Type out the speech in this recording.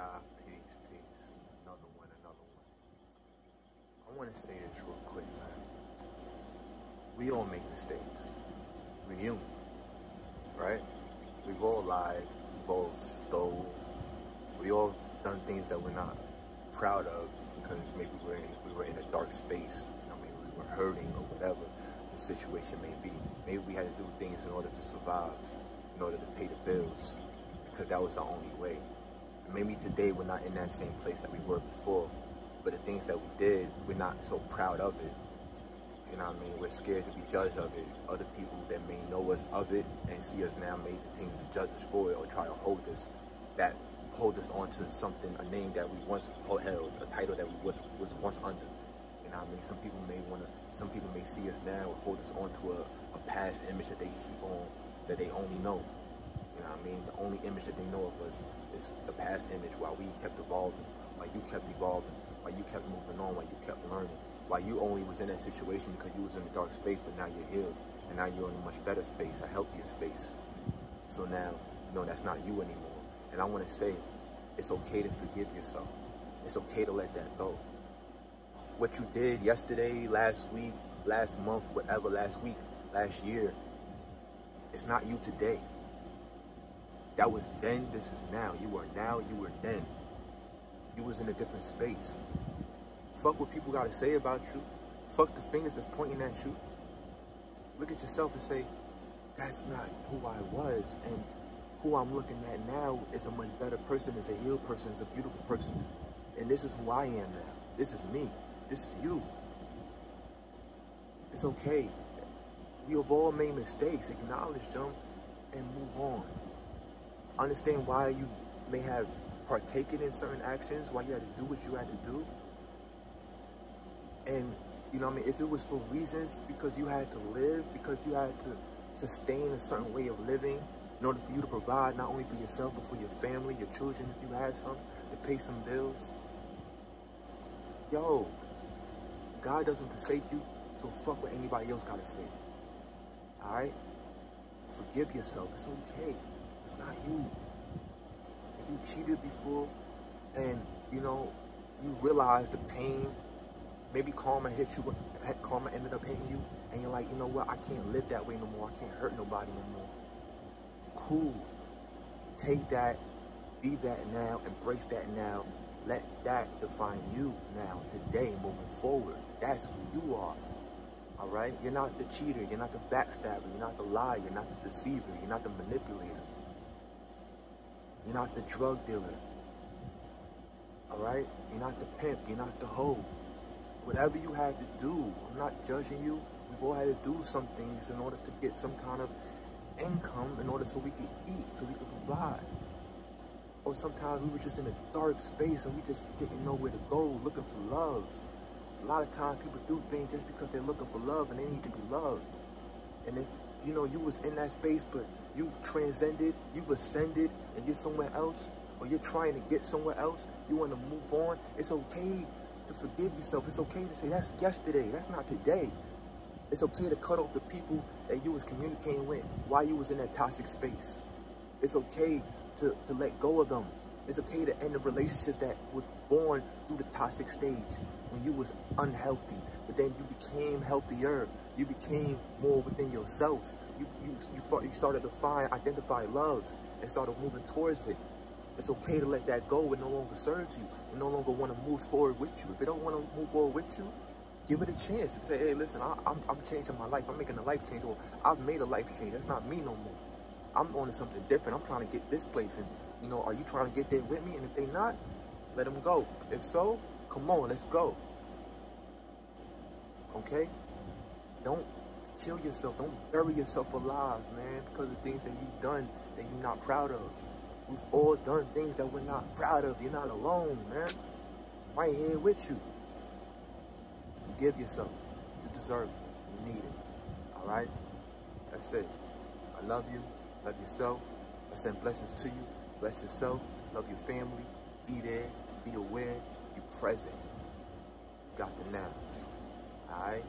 y'all. Peace, peace. Another one, another one. I want to say this real quick, man. We all make mistakes. We're human, right? We've all lied, we've all stole, we all done things that we're not proud of because maybe we're in, we were in a dark space. I mean, we were hurting or whatever the situation may be. Maybe we had to do things in order to survive, in order to pay the bills, because that was the only way maybe today we're not in that same place that we were before, but the things that we did, we're not so proud of it. You know what I mean? We're scared to be judged of it. Other people that may know us of it and see us now may continue to judge us for it or try to hold us that hold us onto something, a name that we once held, a title that we was was once under. You know what I mean? Some people may wanna some people may see us now and hold us onto a, a past image that they keep on that they only know. You know what I mean? The only image that they know of us is the past image while we kept evolving, while you kept evolving, while you kept moving on, while you kept learning, while you only was in that situation because you was in a dark space, but now you're healed, and now you're in a much better space, a healthier space. So now, know, that's not you anymore. And I want to say, it's okay to forgive yourself. It's okay to let that go. What you did yesterday, last week, last month, whatever, last week, last year, it's not you today. That was then, this is now. You are now, you were then. You was in a different space. Fuck what people gotta say about you. Fuck the fingers that's pointing at you. Look at yourself and say, that's not who I was. And who I'm looking at now is a much better person, is a healed person, is a beautiful person. And this is who I am now. This is me. This is you. It's okay. We have all made mistakes. Acknowledge them and move on understand why you may have partaken in certain actions, why you had to do what you had to do. And, you know I mean, if it was for reasons because you had to live, because you had to sustain a certain way of living in order for you to provide not only for yourself, but for your family, your children, if you have some, to pay some bills. Yo, God doesn't forsake you, so fuck what anybody else gotta say. Alright? Forgive yourself. It's okay. It's not you. If you cheated before and, you know, you realize the pain, maybe karma hit you, karma ended up hitting you, and you're like, you know what, I can't live that way no more. I can't hurt nobody no more. Cool. Take that, be that now, embrace that now. Let that define you now, today, moving forward. That's who you are. All right? You're not the cheater. You're not the backstabber. You're not the liar. You're not the deceiver. You're not the manipulator. You're not the drug dealer. All right? You're not the pimp. You're not the hoe. Whatever you had to do, I'm not judging you. We've all had to do some things in order to get some kind of income in order so we could eat, so we could provide. Or sometimes we were just in a dark space and we just didn't know where to go, looking for love. A lot of times people do things just because they're looking for love and they need to be loved. And if, you know, you was in that space, but you've transcended, you've ascended, and you're somewhere else, or you're trying to get somewhere else, you want to move on, it's okay to forgive yourself. It's okay to say, that's yesterday, that's not today. It's okay to cut off the people that you was communicating with while you was in that toxic space. It's okay to, to let go of them. It's okay to end a relationship that was born through the toxic stage when you was unhealthy, but then you became healthier. You became more within yourself you, you, you, you started to find, identify love and started moving towards it. It's okay to let that go. It no longer serves you. It no longer want to move forward with you. If they don't want to move forward with you, give it a chance. and Say, hey, listen, I, am I'm, I'm changing my life. I'm making a life change. Or I've made a life change. That's not me no more. I'm on to something different. I'm trying to get this place. And, you know, are you trying to get there with me? And if they not, let them go. If so, come on, let's go. Okay? Don't kill yourself. Don't bury yourself alive, man, because of things that you've done that you're not proud of. We've all done things that we're not proud of. You're not alone, man. Right here with you. Forgive yourself. You deserve it. You need it. All right? That's it. I love you. Love yourself. I send blessings to you. Bless yourself. Love your family. Be there. Be aware. Be present. You got the now. All right?